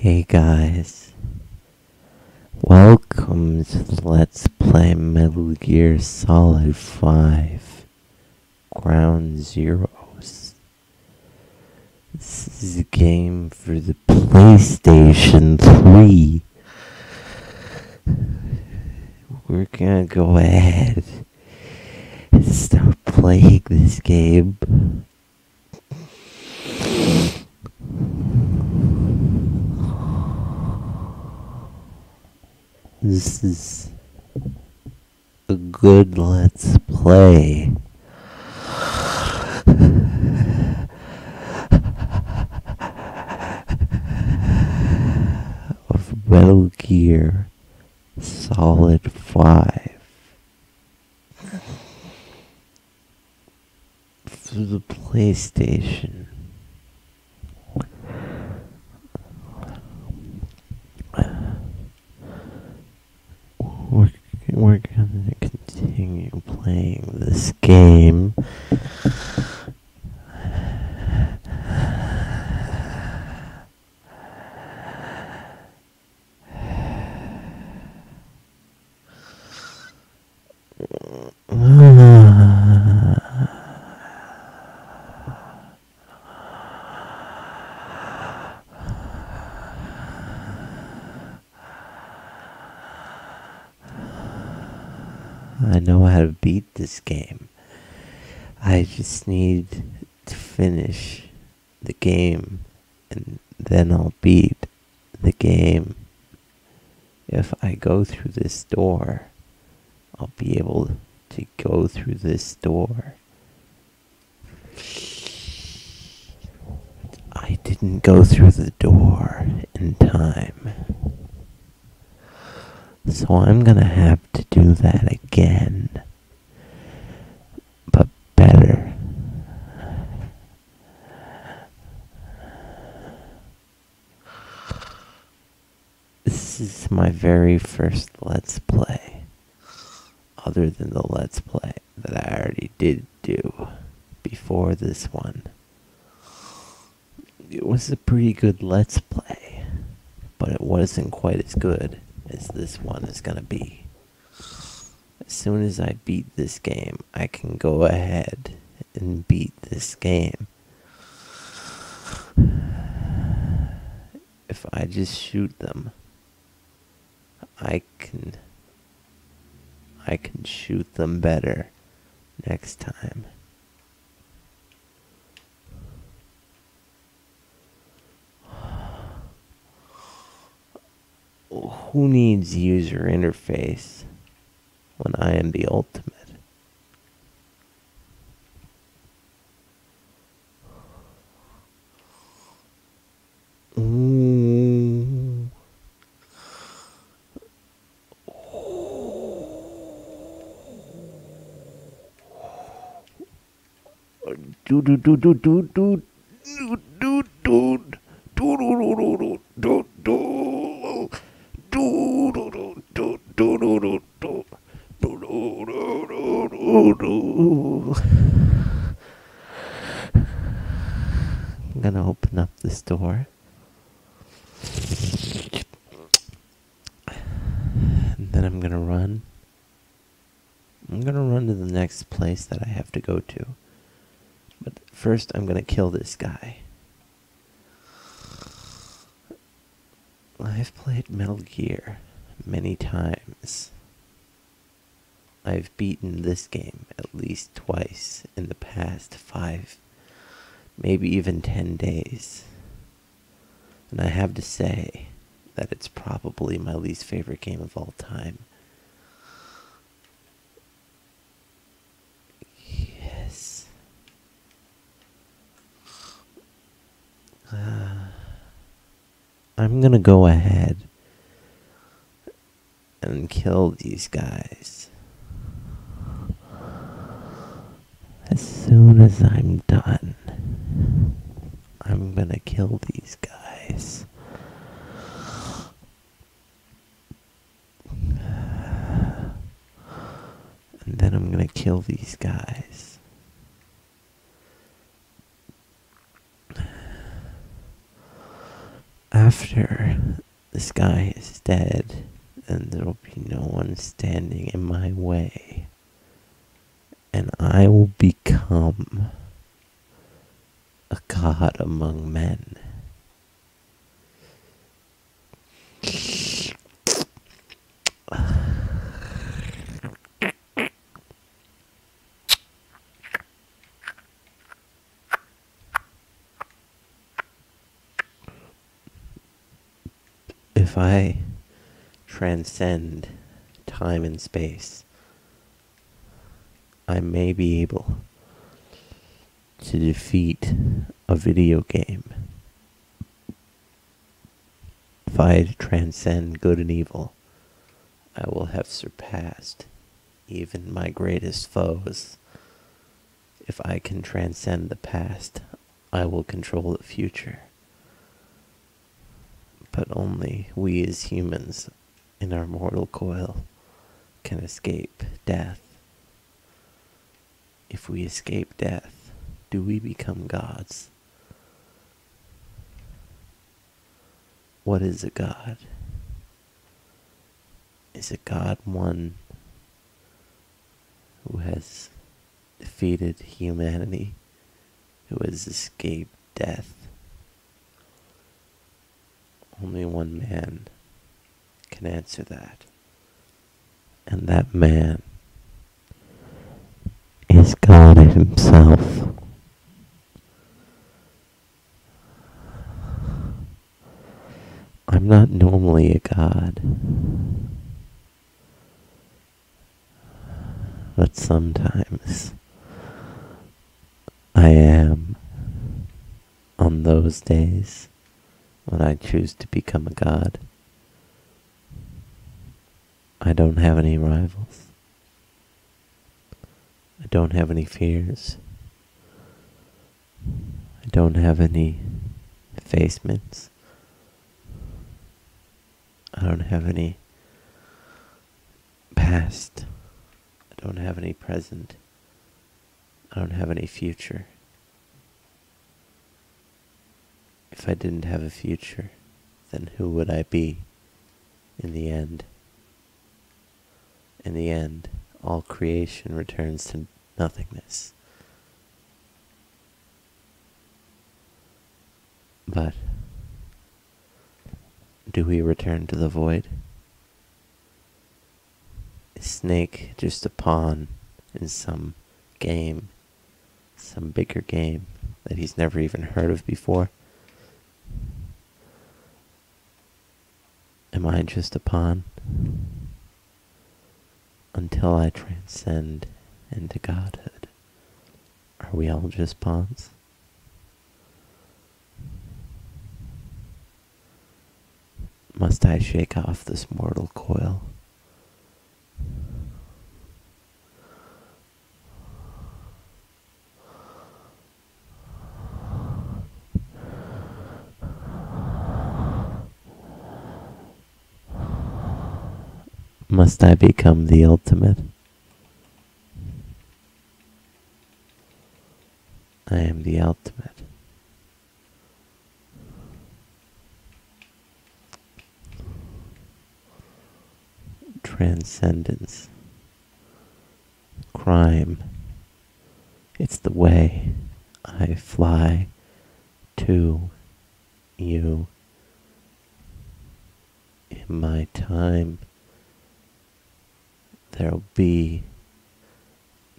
Hey guys, welcome to Let's Play Metal Gear Solid 5 Ground Zeroes. This is a game for the PlayStation 3. We're gonna go ahead and start playing this game. This is a good let's play. of Metal Gear Solid 5. For the PlayStation. We're, we're gonna continue playing this game. I know how to beat this game. I just need to finish the game and then I'll beat the game. If I go through this door, I'll be able to go through this door. I didn't go through the door in time. So I'm gonna have to do that again. But better. This is my very first Let's Play. Other than the Let's Play that I already did do before this one. It was a pretty good Let's Play, but it wasn't quite as good as this one is gonna be. As soon as I beat this game, I can go ahead and beat this game. If I just shoot them, I can I can shoot them better next time. Who needs user interface when I am the ultimate? Do do do do do do do do do do do do do do I'm gonna open up this door. And then I'm gonna run. I'm gonna run to the next place that I have to go to. But first, I'm gonna kill this guy. I've played Metal Gear many times. I've beaten this game at least twice in the past five, maybe even ten days. And I have to say that it's probably my least favorite game of all time. I'm gonna go ahead and kill these guys. As soon as I'm done, I'm gonna kill these guys. And then I'm gonna kill these guys. After this guy is dead, then there will be no one standing in my way. And I will become a god among men. If I transcend time and space, I may be able to defeat a video game. If I transcend good and evil, I will have surpassed even my greatest foes. If I can transcend the past, I will control the future but only we as humans in our mortal coil can escape death. If we escape death, do we become gods? What is a god? Is a god one who has defeated humanity, who has escaped death? Only one man can answer that. And that man is God Himself. I'm not normally a God. But sometimes I am on those days when I choose to become a god. I don't have any rivals. I don't have any fears. I don't have any effacements. I don't have any past. I don't have any present. I don't have any future. If I didn't have a future, then who would I be in the end? In the end, all creation returns to nothingness. But do we return to the void? Is Snake just a pawn in some game, some bigger game that he's never even heard of before? Am I just a pawn? Until I transcend into godhood, are we all just pawns? Must I shake off this mortal coil? Must I become the ultimate? I am the ultimate. Transcendence. Crime. It's the way I fly to you in my time there'll be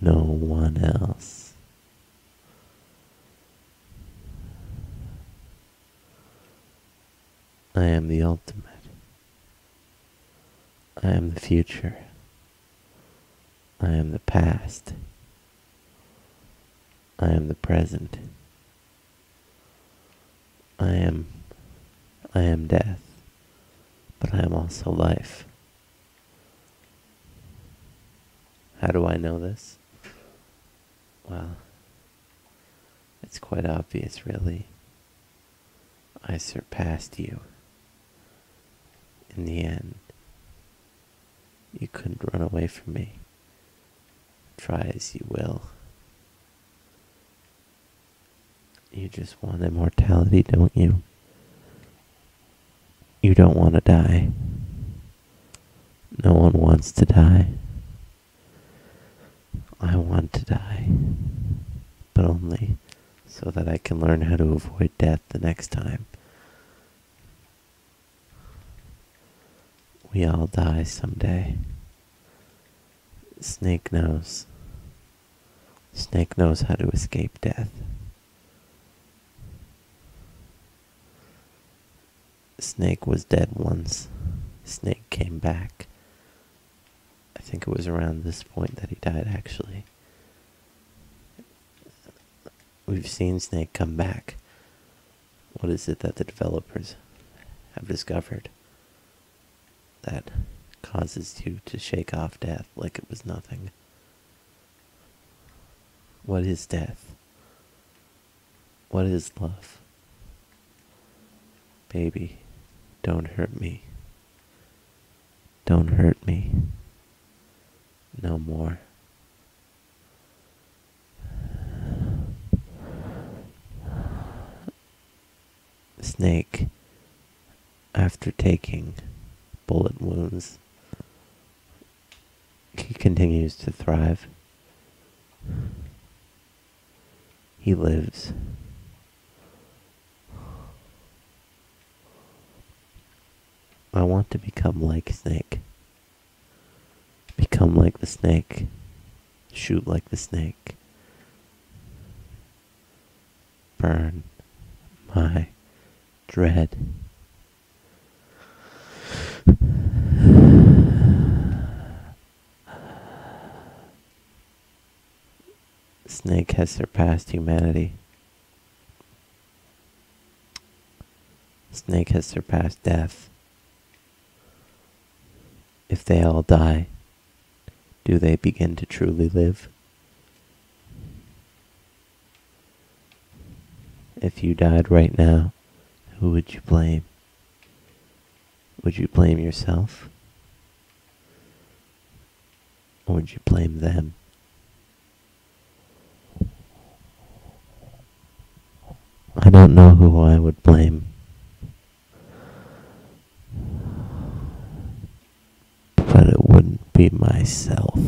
no one else. I am the ultimate. I am the future. I am the past. I am the present. I am I am death, but I am also life. How do I know this? Well, it's quite obvious, really. I surpassed you. In the end, you couldn't run away from me. Try as you will. You just want immortality, don't you? You don't want to die. No one wants to die. I want to die, but only so that I can learn how to avoid death the next time. We all die someday. Snake knows. Snake knows how to escape death. Snake was dead once. Snake came back. Think it was around this point that he died, actually. We've seen Snake come back. What is it that the developers have discovered that causes you to shake off death like it was nothing? What is death? What is love? Baby, don't hurt me. Don't hurt me. No more. Snake, after taking bullet wounds, he continues to thrive. He lives. I want to become like Snake. Become like the snake. Shoot like the snake. Burn my dread. Snake has surpassed humanity. Snake has surpassed death. If they all die, do they begin to truly live? If you died right now, who would you blame? Would you blame yourself? Or would you blame them? I don't know who I would blame. But it wouldn't myself.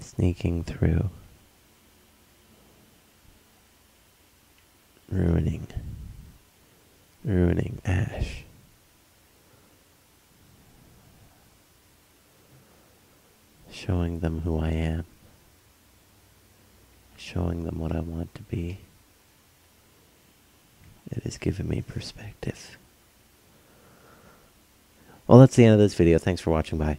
Sneaking through. Ruining. Ruining Ash. showing them who I am, showing them what I want to be. It has given me perspective. Well, that's the end of this video. Thanks for watching. Bye.